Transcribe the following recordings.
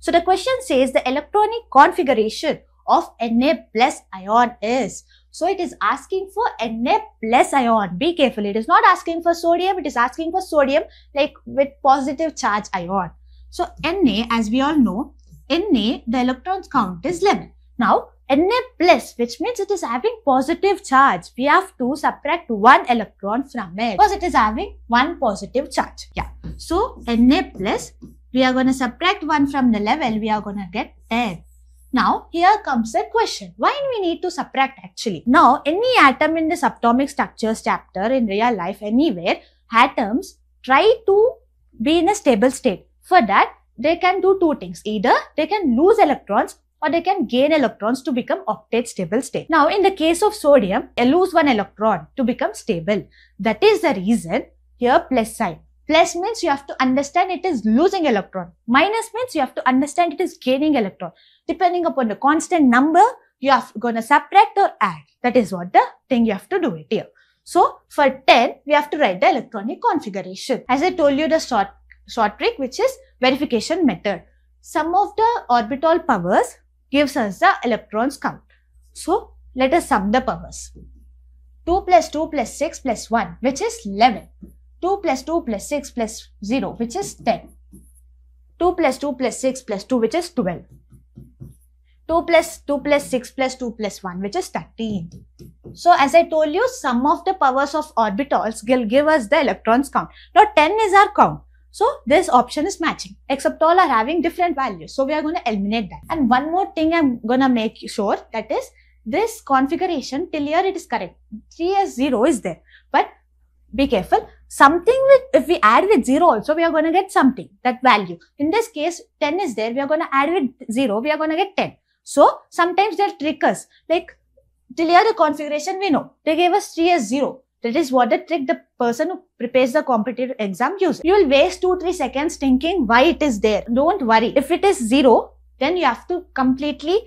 So the question says the electronic configuration of Na plus ion is. So it is asking for Na plus ion. Be careful. It is not asking for sodium. It is asking for sodium like with positive charge ion. So Na, as we all know, Na, the electrons count is 11. Now, Na plus, which means it is having positive charge. We have to subtract one electron from it because it is having one positive charge. Yeah. So, Na plus, we are going to subtract one from the level. We are going to get 10. Now, here comes the question. Why we need to subtract actually? Now, any atom in this atomic structures chapter in real life anywhere, atoms try to be in a stable state. For that, they can do two things. Either they can lose electrons or they can gain electrons to become octet stable state. Now, in the case of sodium, they lose one electron to become stable. That is the reason here plus sign. Plus means you have to understand it is losing electron. Minus means you have to understand it is gaining electron. Depending upon the constant number, you are going to subtract or add. That is what the thing you have to do it here. So, for 10, we have to write the electronic configuration. As I told you the short, short trick, which is verification method. Sum of the orbital powers gives us the electrons count. So, let us sum the powers. 2 plus 2 plus 6 plus 1, which is 11. 2 plus 2 plus 6 plus 0, which is 10. 2 plus 2 plus 6 plus 2, which is 12. 2 plus 2 plus 6 plus 2 plus 1, which is 13. So, as I told you, sum of the powers of orbitals will give us the electrons count. Now, 10 is our count. So, this option is matching, except all are having different values. So, we are going to eliminate that. And one more thing I'm going to make sure that is this configuration till here it is correct. 3s 0 is there. But be careful. Something with, if we add with 0 also, we are going to get something, that value. In this case, 10 is there. We are going to add with 0. We are going to get 10. So, sometimes they'll trick us. Like, till here the configuration we know. They gave us 3s 0. That is what the trick the person who prepares the competitive exam uses. You will waste 2-3 seconds thinking why it is there. Don't worry. If it is 0, then you have to completely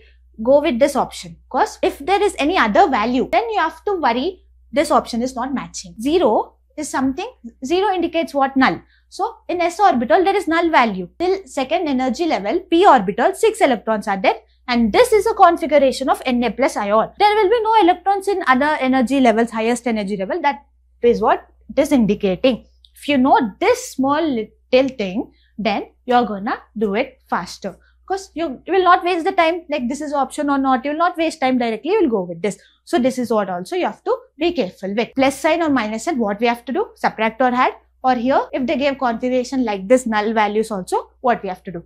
go with this option. Because if there is any other value, then you have to worry this option is not matching. 0 is something, 0 indicates what? Null. So, in s orbital, there is null value. Till second energy level, p orbital, 6 electrons are there. And this is a configuration of Na plus ion. There will be no electrons in other energy levels, highest energy level. That is what it is indicating. If you know this small little thing, then you're gonna do it faster. Because you, you will not waste the time like this is option or not. You will not waste time directly. You will go with this. So this is what also you have to be careful with. Plus sign or minus sign, what we have to do? Subtract or add. Or here, if they gave configuration like this null values also, what we have to do?